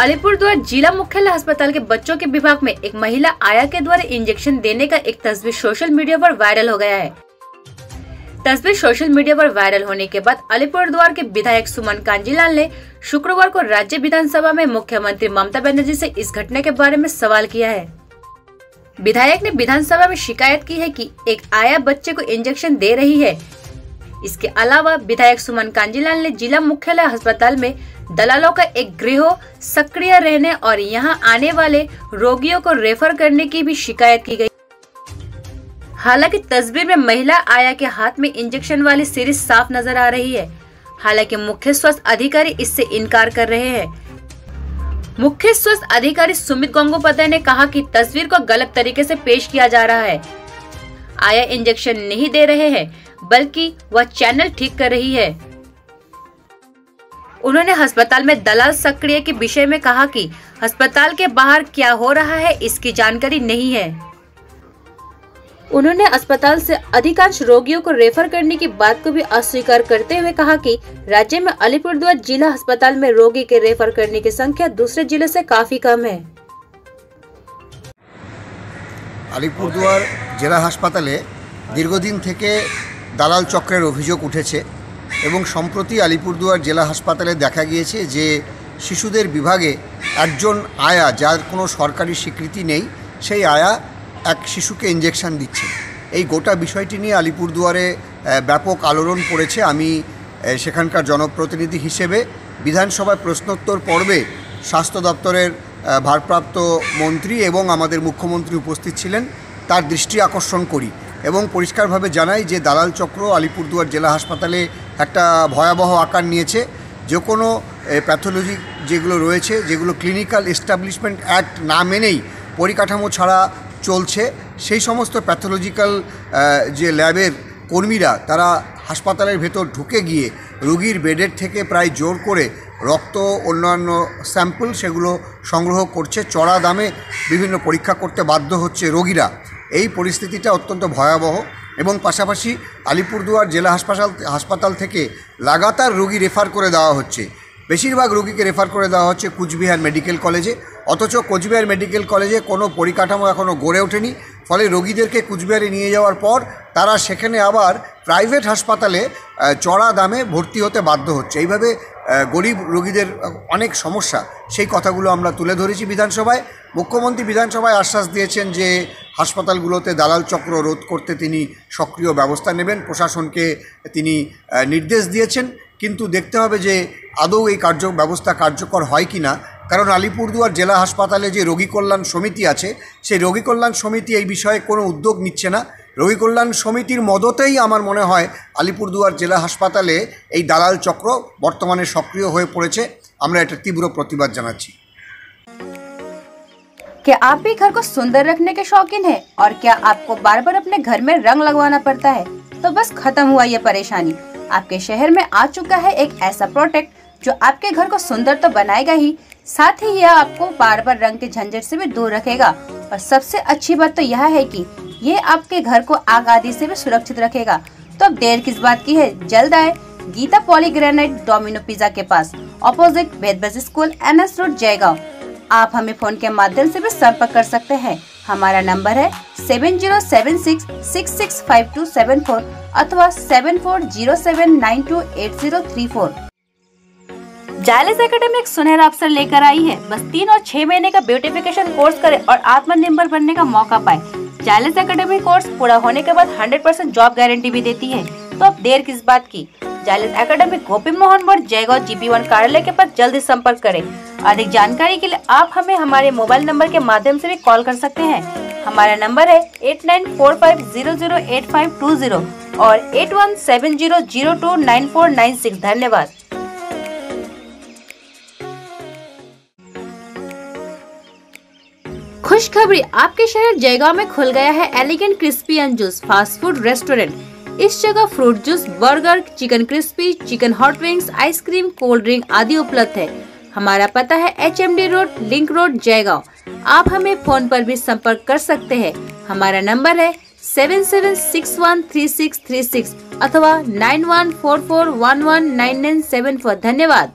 अलीपुरद्वार जिला मुख्यालय अस्पताल के बच्चों के विभाग में एक महिला आया के द्वारा इंजेक्शन देने का एक तस्वीर सोशल मीडिया पर वायरल हो गया है। तस्वीर सोशल मीडिया पर वायरल होने के बाद अलीपुरद्वार के विधायक सुमन कांजीलाल ने शुक्रवार को राज्य विधानसभा में मुख्यमंत्री ममता बनर्जी से इस घटना के बारे में सवाल किया है। विधायक ने विधानसभा में शिकायत की है कि एक आया बच्चे को इंजेक्शन दे रही है। इसके अलावा विधायक सुमन कांजीलाल ने जिला मुख्यालय अस्पताल में दलालों का एक गृह सक्रिय रहने और यहाँ आने वाले रोगियों को रेफर करने की भी शिकायत की गई। हालाँकि तस्वीर में महिला आया के हाथ में इंजेक्शन वाली सीरीज़ साफ़ नज़र आ रही है। हालाँकि मुख्य स्वास्थ्य अधिकारी इससे इनकार कर रहे हैं। मुख्य स्वास्थ्य अधिकारी सुमित गंगोपाध्याय ने कहा कि तस्वीर को गलत तरीके से पेश किया जा रहा है। आया इंजेक्शन नहीं दे रहे हैं बल्कि वह चैनल ठीक कर रही है उन्होंने अस्पताल में दलाल सक्रिय के विषय में कहा कि अस्पताल के बाहर क्या हो रहा है इसकी जानकारी नहीं है उन्होंने अस्पताल से अधिकांश रोगियों को रेफर करने की बात को भी अस्वीकार करते हुए कहा कि राज्य में अलीपुरद्वार जिला अस्पताल में रोगी के रेफर करने की संख्या दूसरे जिले से काफी कम है আলিপুরদুয়ার জেলা হাসপাতালে দীর্ঘদিন থেকে দালাল চক্রের অভিযোগ উঠেছে এবং সম্প্রতি আলিপুরদুয়ার জেলা হাসপাতালে দেখা গিয়েছে যে শিশুদের বিভাগে একজন আয়া, যার কোনো সরকারি স্বীকৃতি নেই, সেই আয়া এক শিশুকে ইঞ্জেকশন দিচ্ছে। এই গোটা বিষয়টি নিয়ে আলিপুরদুয়ারে ব্যাপক আলোড়ন পড়েছে। আমি সেখানকার জনপ্রতিনিধি হিসেবে বিধানসভায় প্রশ্নোত্তর পর্বে স্বাস্থ্য দপ্তরের ভারপ্রাপ্ত মন্ত্রী এবং আমাদের মুখ্যমন্ত্রী উপস্থিত ছিলেন। তার দৃষ্টি আকর্ষণ করি। এবং পরিষ্কারভাবে জানাই যে দালাল চক্র আলিপুরদুয়ার জেলা হাসপাতালে একটা ভয়াবহ আকার নিয়েছে। যে কোনো প্যাথোলজি যেগুলো রয়েছে, যেগুলো ক্লিনিক্যাল এস্টাবলিশমেন্ট অ্যাক্ট না মেনেই পরিকাঠামো ছাড়া চলছে, সেই সমস্ত প্যাথোলজিক্যাল যে ল্যাবের কর্মীরা, তারা হাসপাতালের ভেতর ঢুকে গিয়ে রুগীর বেডের থেকে প্রায় জোর করে রক্ত, অন্যান্য স্যাম্পল সেগুলো সংগ্রহ করছে। চড়া দামে বিভিন্ন পরীক্ষা করতে বাধ্য হচ্ছে রোগীরা। এই পরিস্থিতিটা অত্যন্ত ভয়াবহ এবং পাশাপাশি আলিপুরদুয়ার জেলা হাসপাতাল হাসপাতাল থেকে লাগাতার রোগী রেফার করে দেওয়া হচ্ছে। বেশিরভাগ রোগীকে রেফার করে দেওয়া হচ্ছে কুচবিহার মেডিকেল কলেজে। অথচ কোচবিহার মেডিকেল কলেজে কোনো পরিকাঠামো এখনও গড়ে ওঠেনি। ফলে রোগীদেরকে কুচবিহারে নিয়ে যাওয়ার পর তারা সেখানে আবার প্রাইভেট হাসপাতালে চড়া দামে ভর্তি হতে বাধ্য হচ্ছে। এইভাবে গরিব রোগীদের অনেক সমস্যা। সেই কথাগুলো আমরা তুলে ধরেছি বিধানসভায়। মুখ্যমন্ত্রী বিধানসভায় আশ্বাস দিয়েছেন যে হাসপাতালগুলোতে দালাল চক্র রোধ করতে তিনি সক্রিয় ব্যবস্থা নেবেন। প্রশাসনকে তিনি নির্দেশ দিয়েছেন। কিন্তু দেখতে হবে যে আদৌ এই কার্য, ব্যবস্থা কার্যকর হয় কি না কারণ আলিপুরদুয়ার জেলা হাসপাতালে যে রোগী কল্যাণ সমিতি আছে, সেই রোগী কল্যাণ সমিতি এই বিষয়ে কোনো উদ্যোগ নিচ্ছে না। রোগী কল্যাণ সমিতির মদতেই আমার মনে হয় আলিপুরদুয়ার জেলা হাসপাতালে এই দালাল চক্র বর্তমানে সক্রিয় হয়ে পড়েছে। আমরা এটা তীব্র প্রতিবাদ জানাচ্ছি। क्या आप भी घर को सुंदर रखने के शौकीन हैं? और क्या आपको बार बार अपने घर में रंग लगवाना पड़ता है? तो बस खत्म हुआ ये परेशानी। आपके शहर में आ चुका है एक ऐसा प्रोडक्ट जो आपके घर को सुंदर तो बनाएगा ही, साथ ही यह आपको बार बार रंग के झंझट से भी दूर रखेगा। और सबसे अच्छी बात तो यह है कि ये आपके घर को आग आदि से भी सुरक्षित रखेगा। तो अब देर किस बात की है? जल्द आए। गीता पॉलीग्रेनाइट डोमिनो पिज्जा के पास, opposite वेदबस school N S road, Jaigaon. आप हमें फ़ोन के माध्यम से भी संपर्क कर सकते हैं। हमारा नंबर है seven zero seven six six six five two seven four अथवा seven four zero seven nine two eight zero three four. जायलिस academy एक सुनहरा अवसर लेकर आई है। बस तीन और छह महीने का ब्यूटिफिकेशन कोर्स करें और आत्मनिर्भर बनने का मौका पाए। जायलिस एकेडमी कोर्स पूरा होने के बाद 100% परसेंट जॉब गारंटी भी देती है। तो अब देर किस बात की? जायलिस एकेडमी गोपी मोहन मोड़ जयगांव जीपी वन कार्यालय के पास जल्दी संपर्क करें। अधिक जानकारी के लिए आप हमें हमारे मोबाइल नंबर के माध्यम से भी कॉल कर सकते हैं। हमारा नंबर है eight nine four five zero zero eight five two zero और eight one seven zero zero two nine four nine six. धन्यवाद। खुशखबरी, आपके शहर जयगांव में खुल गया है elegant crispy and juice fast food restaurant इस जगह fruit juice burger chicken crispy chicken hot wings ice cream cold drink आदि उपलब्ध है। हमारा पता है H M D road link road Jaigaon. आप हमें फ़ोन पर भी संपर्क कर सकते हैं। हमारा नंबर है seven seven six one three six three six अथवा nine one four four one one nine nine seven four धन्यवाद।